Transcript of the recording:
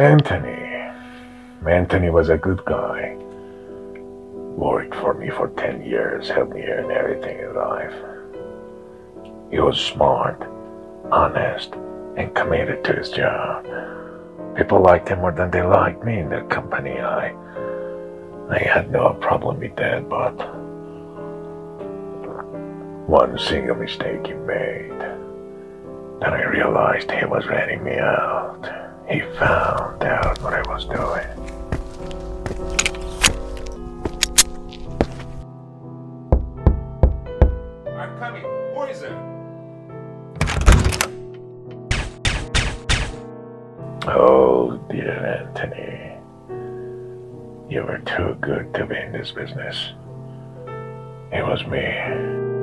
Anthony. Anthony was a good guy. Worked for me for 10 years, helped me earn everything in life. He was smart, honest, and committed to his job. People liked him more than they liked me in their company. I, I had no problem with that, but one single mistake he made. Then I realized he was ratting me out. Found out what I was doing. I'm coming. Poison. Oh, dear Anthony. You were too good to be in this business. It was me.